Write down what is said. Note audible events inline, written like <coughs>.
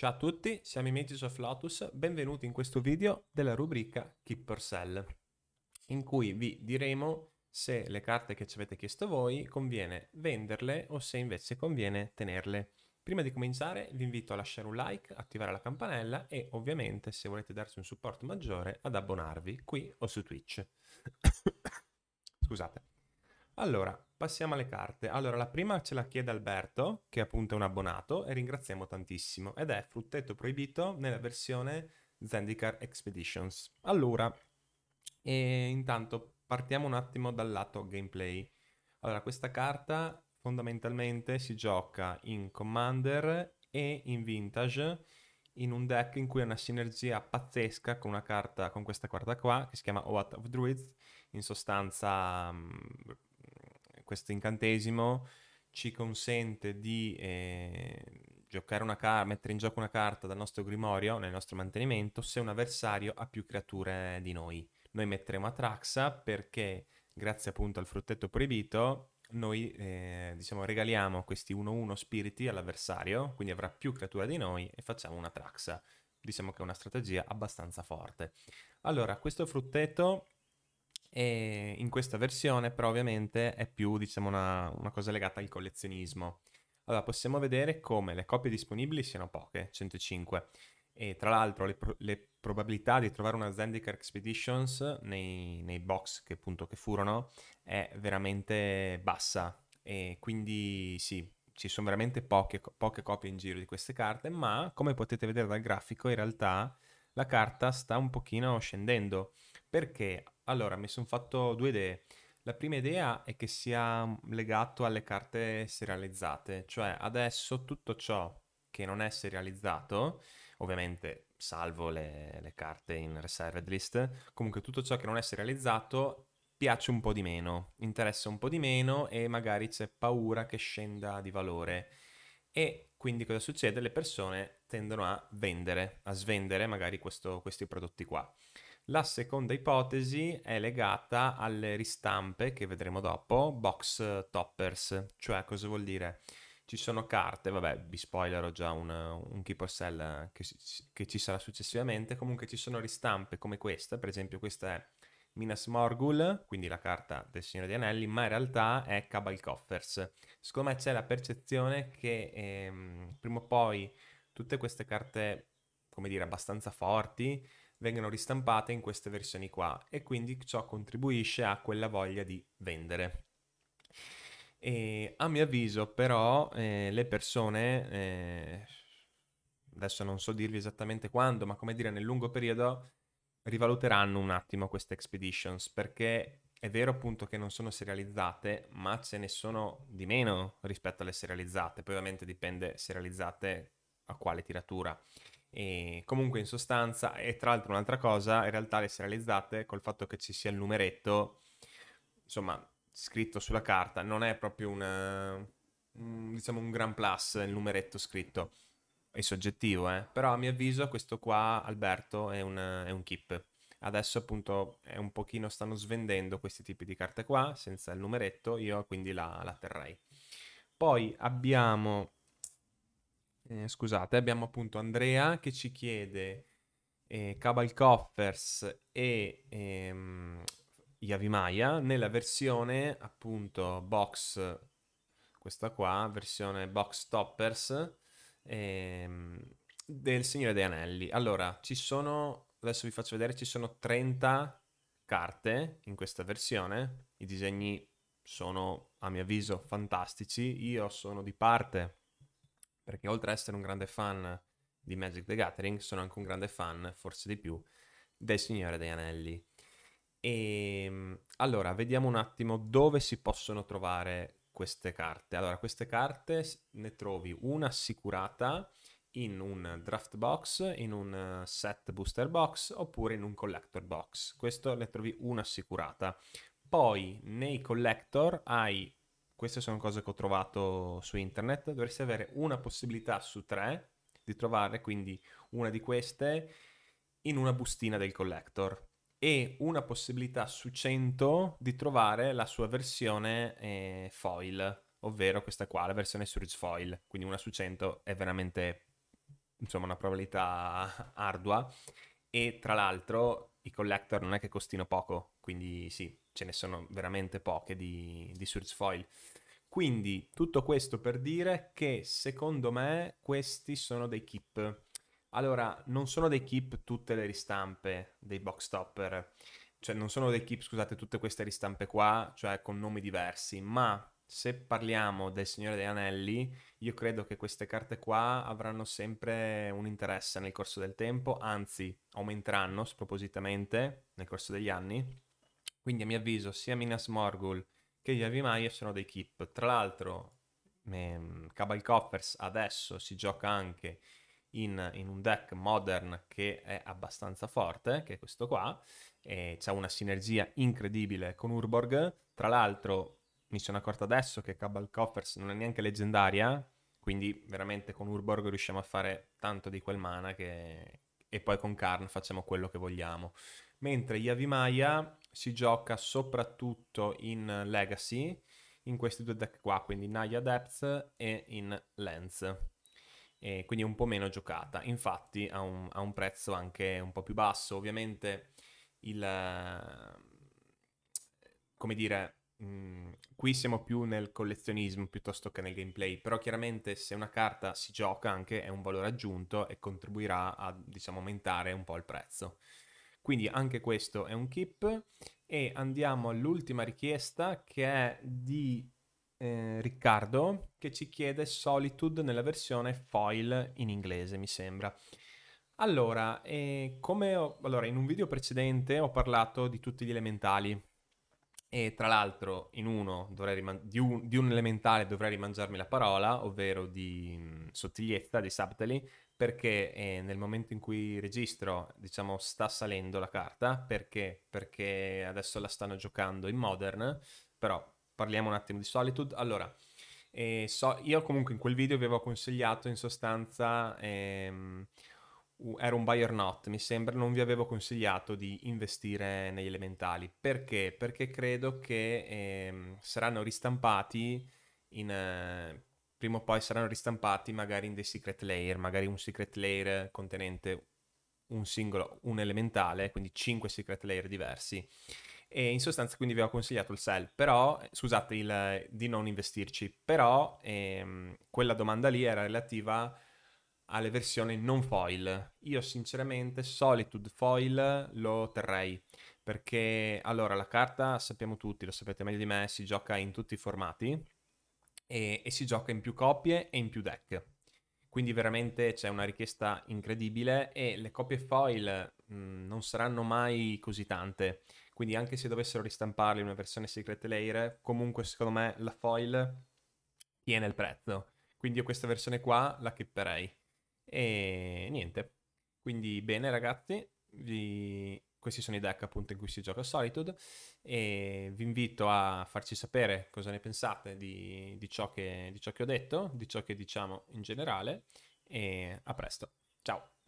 Ciao a tutti, siamo i Mages of Lotus, benvenuti in questo video della rubrica Keep or Sell, in cui vi diremo se le carte che ci avete chiesto voi conviene venderle o se invece conviene tenerle. Prima di cominciare vi invito a lasciare un like, attivare la campanella e ovviamente se volete darci un supporto maggiore ad abbonarvi qui o su Twitch. <coughs> Scusate. Allora, passiamo alle carte. Allora, la prima ce la chiede Alberto, che appunto è un abbonato, e ringraziamo tantissimo, ed è Frutteto Proibito nella versione Zendikar Expeditions. Allora, intanto partiamo un attimo dal lato gameplay. Allora, questa carta fondamentalmente si gioca in Commander e in Vintage, in un deck in cui ha una sinergia pazzesca con una carta, con questa carta qua, che si chiama Oath of Druids, in sostanza mm, questo incantesimo ci consente di eh, giocare una carta, mettere in gioco una carta dal nostro grimorio nel nostro mantenimento se un avversario ha più creature di noi. Noi metteremo Atraxa perché grazie appunto al fruttetto proibito noi eh, diciamo regaliamo questi 1-1 spiriti all'avversario, quindi avrà più creature di noi e facciamo una Traxa. Diciamo che è una strategia abbastanza forte. Allora, questo frutteto e in questa versione però ovviamente è più diciamo una, una cosa legata al collezionismo. Allora possiamo vedere come le copie disponibili siano poche, 105, e tra l'altro le, pro- le probabilità di trovare una Zendikar Expeditions nei, nei box che appunto che furono è veramente bassa. E quindi sì, ci sono veramente poche, poche copie in giro di queste carte, ma come potete vedere dal grafico in realtà la carta sta un pochino scendendo perché allora, mi sono fatto due idee. La prima idea è che sia legato alle carte serializzate, cioè adesso tutto ciò che non è serializzato, ovviamente salvo le, le carte in reserved list, comunque tutto ciò che non è serializzato piace un po' di meno, interessa un po' di meno e magari c'è paura che scenda di valore. E quindi cosa succede? Le persone tendono a vendere, a svendere magari questo, questi prodotti qua. La seconda ipotesi è legata alle ristampe che vedremo dopo, box toppers, cioè cosa vuol dire? Ci sono carte, vabbè, vi spoilerò già un, un keeper cell che, che, ci sarà successivamente, comunque ci sono ristampe come questa, per esempio questa è Minas Morgul, quindi la carta del Signore degli Anelli, ma in realtà è Cabal Coffers. Secondo me c'è la percezione che ehm, prima o poi tutte queste carte, come dire, abbastanza forti, vengono ristampate in queste versioni qua e quindi ciò contribuisce a quella voglia di vendere. E a mio avviso però eh, le persone, eh, adesso non so dirvi esattamente quando, ma come dire nel lungo periodo rivaluteranno un attimo queste expeditions perché è vero appunto che non sono serializzate, ma ce ne sono di meno rispetto alle serializzate, poi ovviamente dipende serializzate a quale tiratura. E comunque in sostanza, e tra l'altro un'altra cosa, in realtà le serializzate col fatto che ci sia il numeretto, insomma, scritto sulla carta, non è proprio una, un, diciamo un gran plus il numeretto scritto. È soggettivo, eh? però a mio avviso questo qua, Alberto, è un, è un keep. Adesso appunto è un pochino stanno svendendo questi tipi di carte qua, senza il numeretto, io quindi la, la terrei. Poi abbiamo eh, scusate, abbiamo appunto Andrea che ci chiede eh, Cabal Coffers e ehm, Yavimaya nella versione appunto box, questa qua, versione box toppers ehm, del Signore dei Anelli. Allora, ci sono, adesso vi faccio vedere, ci sono 30 carte in questa versione, i disegni sono a mio avviso fantastici, io sono di parte perché oltre ad essere un grande fan di Magic the Gathering, sono anche un grande fan, forse di più, del Signore degli Anelli. E ehm, allora, vediamo un attimo dove si possono trovare queste carte. Allora, queste carte ne trovi una assicurata in un draft box, in un set booster box oppure in un collector box. Questo ne trovi una assicurata. Poi nei collector hai queste sono cose che ho trovato su internet, dovresti avere una possibilità su tre di trovare quindi una di queste in una bustina del collector. E una possibilità su 100 di trovare la sua versione eh, foil, ovvero questa qua, la versione Surge Foil, quindi una su 100 è veramente insomma una probabilità ardua. E tra l'altro i collector non è che costino poco, quindi sì, ce ne sono veramente poche di, di Foil. Quindi tutto questo per dire che secondo me questi sono dei keep. Allora, non sono dei keep tutte le ristampe dei box topper, cioè non sono dei keep, scusate, tutte queste ristampe qua, cioè con nomi diversi, ma se parliamo del Signore degli Anelli, io credo che queste carte qua avranno sempre un interesse nel corso del tempo, anzi aumenteranno spropositamente nel corso degli anni. Quindi a mio avviso sia Minas Morgul che Yavimaya sono dei keep. Tra l'altro ehm, Cabal Coffers adesso si gioca anche in, in, un deck modern che è abbastanza forte, che è questo qua, e c'è una sinergia incredibile con Urborg. Tra l'altro mi sono accorto adesso che Cabal Coffers non è neanche leggendaria, quindi veramente con Urborg riusciamo a fare tanto di quel mana che... e poi con Karn facciamo quello che vogliamo. Mentre Yavimaya si gioca soprattutto in Legacy, in questi due deck qua, quindi Naya Depths e in Lens. E quindi un po' meno giocata. Infatti ha un, ha un prezzo anche un po' più basso. Ovviamente il... come dire mm, qui siamo più nel collezionismo piuttosto che nel gameplay, però chiaramente se una carta si gioca anche è un valore aggiunto e contribuirà a, diciamo, aumentare un po' il prezzo. Quindi anche questo è un keep e andiamo all'ultima richiesta che è di eh, Riccardo che ci chiede Solitude nella versione foil in inglese, mi sembra. Allora, eh, ho, allora, in un video precedente ho parlato di tutti gli elementali e tra l'altro in uno riman- di, un, di, un, elementale dovrei rimangiarmi la parola, ovvero di mh, mm, sottigliezza, di subtly, perché eh, nel momento in cui registro, diciamo, sta salendo la carta, perché? Perché adesso la stanno giocando in Modern, però parliamo un attimo di Solitude. Allora, eh, so, io comunque in quel video vi avevo consigliato in sostanza... Ehm, era un buy or not, mi sembra, non vi avevo consigliato di investire negli elementali. Perché? Perché credo che eh, saranno ristampati in... Eh, prima o poi saranno ristampati magari in dei secret layer, magari un secret layer contenente un singolo, un elementale, quindi 5 secret layer diversi. E in sostanza quindi vi ho consigliato il sell, però, scusate, il, di non investirci, però ehm, quella domanda lì era relativa alle versioni non foil. Io sinceramente Solitude foil lo terrei perché allora la carta sappiamo tutti, lo sapete meglio di me, si gioca in tutti i formati e, e si gioca in più coppie e in più deck. Quindi veramente c'è una richiesta incredibile e le copie foil mh, mm, non saranno mai così tante. Quindi anche se dovessero ristamparle in una versione Secret Layer, comunque secondo me la foil tiene il prezzo. Quindi io questa versione qua la kipperei. E niente. Quindi bene ragazzi, vi... questi sono i deck appunto in cui si gioca Solitude e vi invito a farci sapere cosa ne pensate di, di, ciò che, di ciò che ho detto, di ciò che diciamo in generale e a presto. Ciao!